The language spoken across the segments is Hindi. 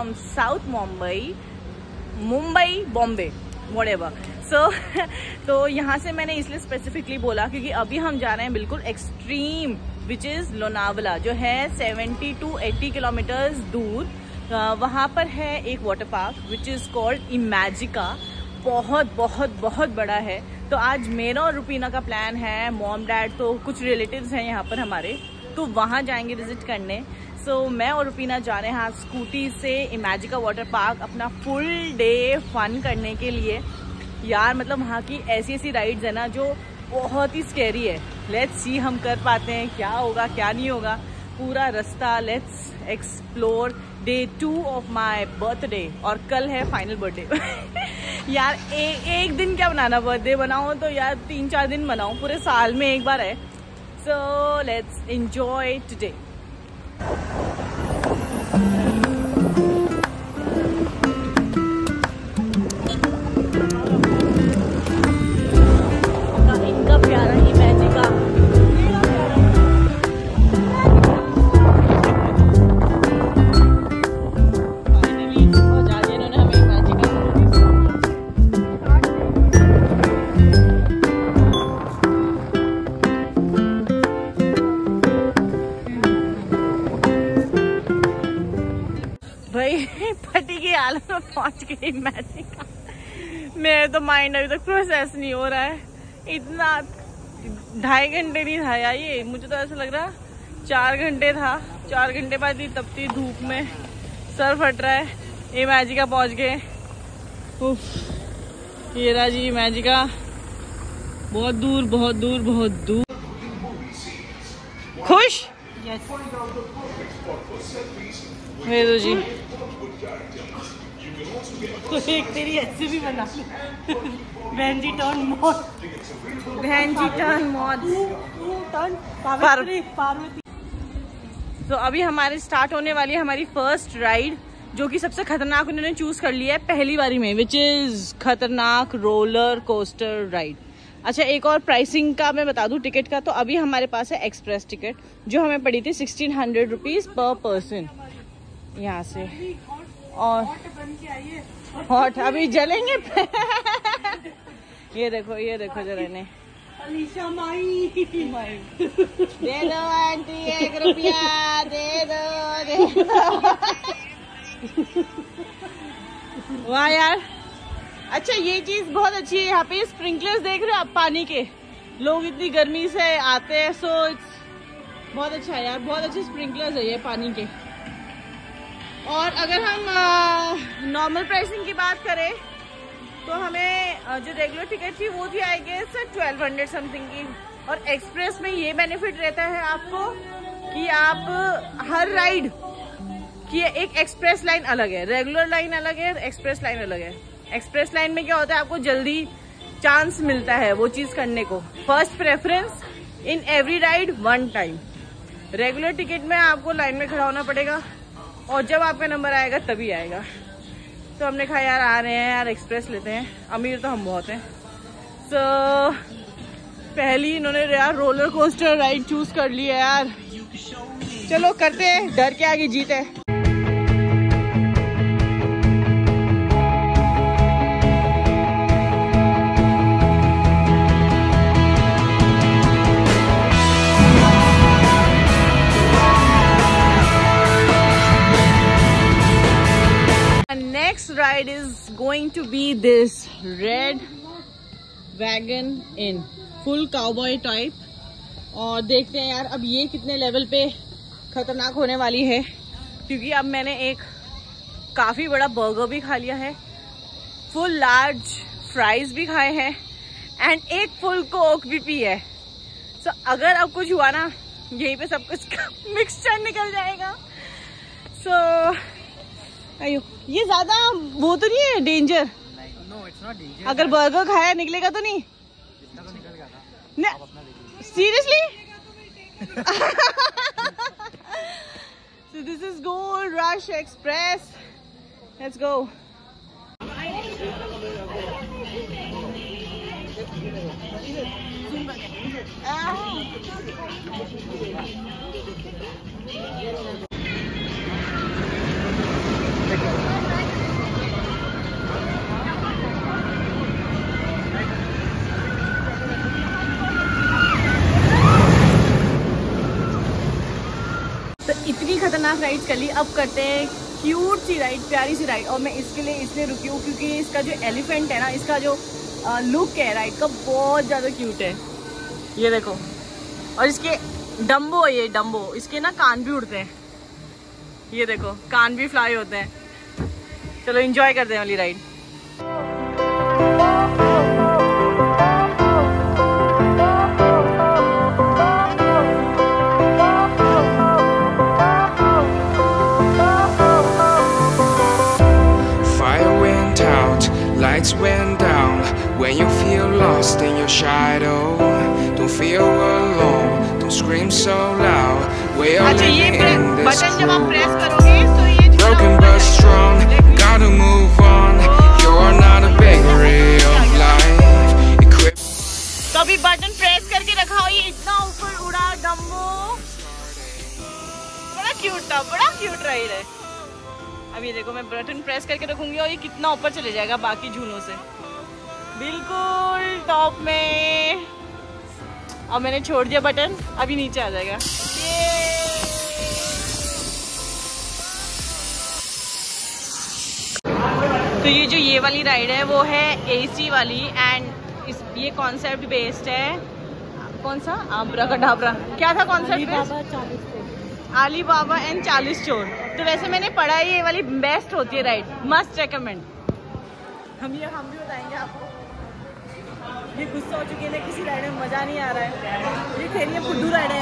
from South Mumbai, Mumbai Bombay वडेवर सो तो यहाँ से मैंने इसलिए स्पेसिफिकली बोला क्योंकि अभी हम जा रहे हैं बिल्कुल एक्सट्रीम विच इज़ लोनावला जो है 70 टू 80 किलोमीटर्स दूर। वहाँ पर है एक water park which is called Imagica बहुत बहुत बहुत बड़ा है। तो आज मेरा और रुपीना का प्लान है मॉम डैड तो कुछ रिलेटिव्स हैं यहाँ पर हमारे। तो वहाँ जाएँगे विज़िट करने। सो so, मैं और रुपीना जा रहे हैं आज स्कूटी से इमेजिका वाटर पार्क अपना फुल डे फन करने के लिए। यार मतलब वहाँ की ऐसी ऐसी राइड्स है ना जो बहुत ही स्केरी है। लेट्स सी हम कर पाते हैं क्या होगा क्या नहीं होगा। पूरा रास्ता let's explore day two of my birthday और कल है फाइनल बर्थडे यार ए, एक दिन क्या बनाना बर्थडे बनाओ तो यार तीन चार दिन बनाओ पूरे साल में एक बार है। सो लेट्स एंजॉय टुडे हालत में पहुँच गई मैंने मेरे तो माइंड अभी तक प्रोसेस नहीं हो रहा है। इतना ढाई घंटे नहीं था यार ये। मुझे तो ऐसा लग रहा चार घंटे था। चार घंटे बाद ही तपती धूप में सर फट रहा है। ये मैजिका पहुँच गए। ये रहा जी मैजिका। बहुत दूर बहुत दूर बहुत दूर। खुश? Yes. जी तो एक तेरी ऐसे भी बना बहन जी टर्न मौत बहन जी टर्न मौत टर्न पार्वती पार्वती तो अभी हमारे स्टार्ट होने वाली है हमारी फ़र्स्ट राइड जो कि सबसे खतरनाक उन्होंने चूज़ कर लिया है पहली बारी में विच इज़ खतरनाक रोलर कोस्टर राइड अच्छा एक और प्राइसिंग का मैं बता दूँ टिकट का तो अभी हमारे पास है एक्सप्रेस टिकट जो हमें पड़ी थी sixteen hundred rupees per person यहाँ से। और हॉट अभी जलेंगे? ये देखो ये देखो जरा ने माई। दे दो आंटी एक रुपया दे दो दे दो। वाह यार। अच्छा ये चीज़ बहुत अच्छी है यहाँ पे। स्प्रिंकलर्स देख रहे हो आप पानी के? लोग इतनी गर्मी से आते हैं सो इट्स बहुत अच्छा है यार। बहुत अच्छे स्प्रिंकलर्स है ये पानी के। और अगर हम नॉर्मल प्राइसिंग की बात करें तो हमें जो रेगुलर टिकट थी, वो थी I guess twelve hundred something की। और एक्सप्रेस में ये बेनिफिट रहता है आपको कि आप हर राइड की एक एक्सप्रेस लाइन अलग है। रेगुलर लाइन अलग है एक्सप्रेस लाइन अलग है। एक्सप्रेस लाइन में क्या होता है आपको जल्दी चांस मिलता है वो चीज़ करने को। First preference in every ride one time regular ticket में आपको लाइन में खड़ा होना पड़ेगा और जब आपका नंबर आएगा तभी आएगा। तो हमने कहा यार आ रहे हैं यार एक्सप्रेस लेते हैं। अमीर तो हम बहुत हैं। तो so, पहली इन्होंने यार रोलर कोस्टर राइड चूज़ कर लिया यार। चलो करते हैं। डर के आगे जीते ride is going to be this red wagon in. Full cowboy type. और देखते हैं यार अब ये कितने लेवल पे खतरनाक होने वाली है। क्योंकि अब मैंने एक काफ़ी बड़ा बर्गर भी खा लिया है। फुल लार्ज फ्राइज भी खाए हैं। एंड एक फुल कोक भी पी है। सो so, अगर अब कुछ हुआ ना यहीं पे सब कुछ मिक्सचर निकल जाएगा। सो so, अयो ये ज़्यादा वो तो नहीं है डेंजर अगर बर्गर खाया निकलेगा तो नहीं। Seriously this is is Gold express. Let's go. खतरनाक राइड्स कर ली, अब करते हैं क्यूट सी राइड प्यारी सी राइड और मैं इसके लिए इसलिए रुकी हूँ क्योंकि इसका जो एलिफेंट है ना, इसका जो लुक है राइड का बहुत ज़्यादा क्यूट है। ये देखो। और इसके डम्बो है ये डम्बो इसके ना कान भी उड़ते हैं। ये देखो, कान भी फ्लाई होते हैं। चलो इंजॉय करते हैं वाली ride lost in your shadow Don't feel alone Don't scream so loud We are living in this cruel Broken but strong Gotta move on You're not a bakery of life Equipped तो अभी बटन प्रेस करके रखा ये इतना ऊपर उड़ा डम्बो बड़ा क्यूट था बड़ा क्यूट राइड है अभी देखो मैं बटन प्रेस करके रखूँगी और ये कितना ऊपर चले जाएगा बाकी झूलों से बिल्कुल टॉप में। अब मैंने छोड़ दिया बटन अभी नीचे आ जाएगा। तो ये जो ये वाली राइड है वो है एसी वाली एंड इस ये कॉन्सेप्ट बेस्ड है। कौन सा? आबरा का ढाबरा। क्या था कॉन्सेप्ट आली बाबा एंड चालीस चोर। तो वैसे मैंने पढ़ा है ये वाली बेस्ट होती है राइड मस्ट रेकमेंड हम ये हम भी बताएँगे आपको। ये गुस्सा हो चुकी है किसी राइड में मज़ा नहीं आ रहा है। ये खेल ये फुड्डू राइड है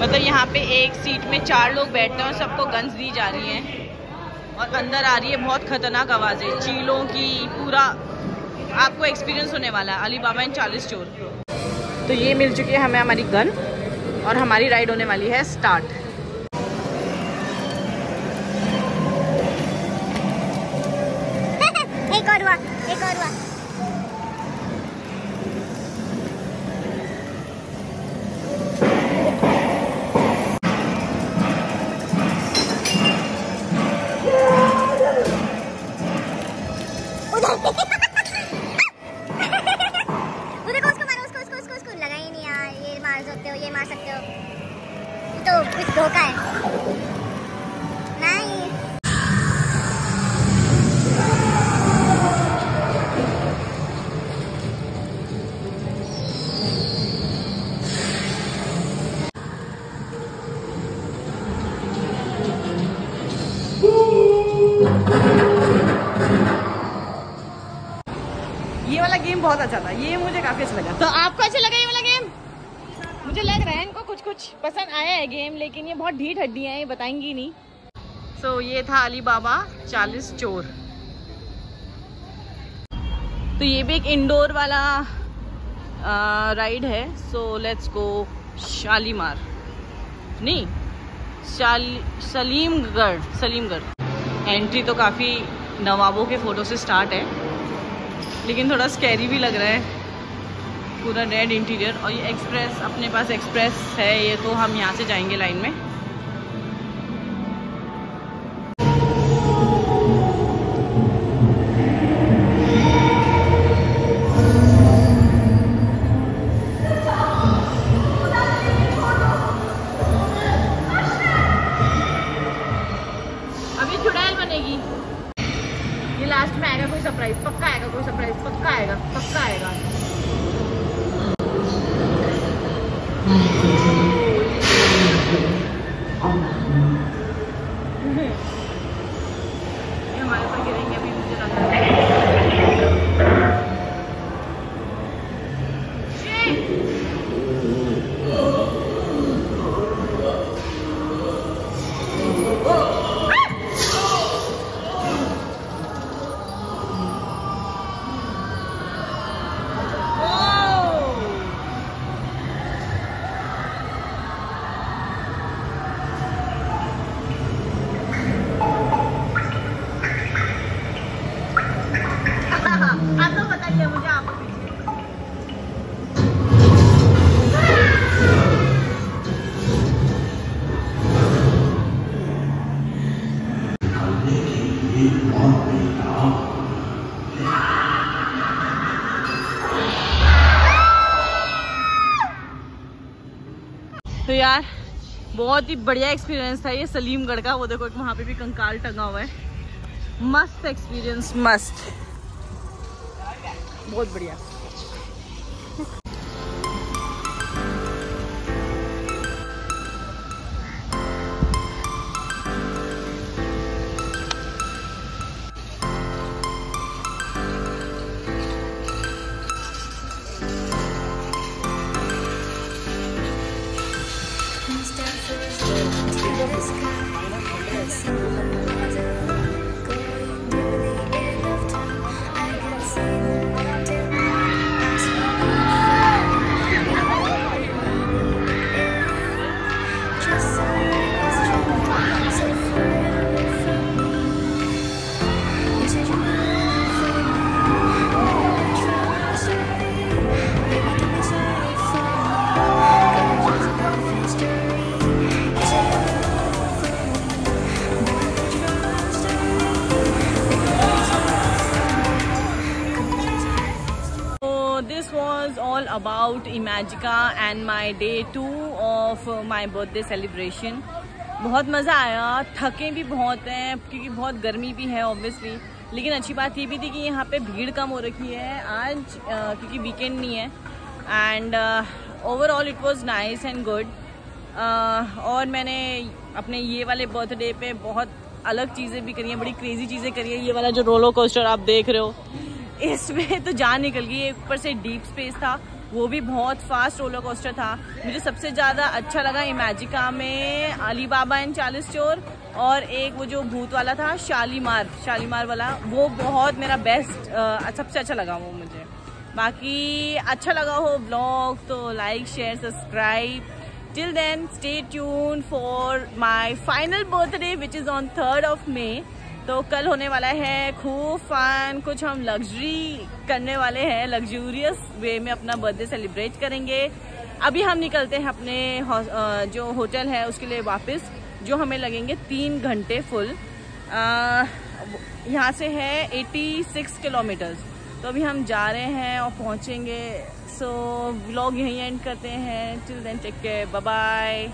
मतलब यहाँ पे एक सीट में चार लोग बैठते हैं और सबको गन्स दी जा रही हैं। और अंदर आ रही है बहुत खतरनाक आवाज़ें, चीलों की पूरा आपको एक्सपीरियंस होने वाला है अली बाबा इन चालीस चोर तो ये मिल चुकी है हमें हमारी गन और हमारी राइड होने वाली है स्टार्ट एक और हुआ एक और हुआ अच्छा था ये मुझे काफ़ी अच्छा लगा। तो आपको अच्छा लगा ये वाला गेम मुझे लग रहा है इनको कुछ कुछ पसंद आया है गेम लेकिन ये बहुत ढीठ हड्डी है ये बताएँगी नहीं। सो so, ये था अली बाबा चालीस चोर। तो ये भी एक इंडोर वाला आ, राइड है सो लेट्स गो शालीमार नहीं शाल सलीमगढ़ सलीमगढ़ एंट्री तो काफ़ी नवाबों के फ़ोटो से स्टार्ट है। लेकिन थोड़ा स्कैरी भी लग रहा है। पूरा रेड इंटीरियर और ये एक्सप्रेस अपने पास एक्सप्रेस है ये तो हम यहाँ से जाएँगे लाइन में। अभी चुड़ैल बनेगी। लास्ट में आएगा कोई सरप्राइज़ पक्का आएगा कोई सरप्राइज़ पक्का आएगा पक्का आएगा। hmm. बहुत ही बढ़िया एक्सपीरियंस था ये सलीमगढ़ का। वो देखो एक वहाँ पे भी कंकाल टंगा हुआ है। मस्त एक्सपीरियंस मस्त। बहुत बढ़िया। Yes. About Imagica and my day two of my birthday celebration. बहुत मज़ा आया थके भी बहुत हैं क्योंकि बहुत गर्मी भी है ऑब्वियसली लेकिन अच्छी बात ये भी थी कि यहाँ पे भीड़ कम हो रखी है आज uh, क्योंकि वीकेंड नहीं है। And overall it was nice and good और मैंने अपने ये वाले बर्थडे पे बहुत अलग चीज़ें भी करी हैं बड़ी क्रेजी चीज़ें करी हैं। ये वाला जो रोलो कोस्टर आप देख रहे हो इसमें तो जान निकल गई ऊपर से डीप स्पेस था। वो भी बहुत फास्ट रोलर कोस्टर था। मुझे सबसे ज़्यादा अच्छा लगा इमेजिका में अली बाबा एंड चालीस चोर और एक वो जो भूत वाला था शालीमार शालीमार वाला, वो बहुत मेरा बेस्ट सबसे अच्छा लगा वो मुझे। बाकी अच्छा लगा हो ब्लॉग तो like share subscribe till then stay tuned for my final birthday which is on third of May तो कल होने वाला है खूब फन कुछ हम लग्जरी करने वाले हैं लग्जूरियस वे में अपना बर्थडे सेलिब्रेट करेंगे। अभी हम निकलते हैं अपने जो होटल है उसके लिए वापस जो हमें लगेंगे तीन घंटे फुल यहाँ से है 86 किलोमीटर्स तो अभी हम जा रहे हैं और पहुँचेंगे। सो so, व्लॉग यहीं एंड करते हैं। Till then take care bye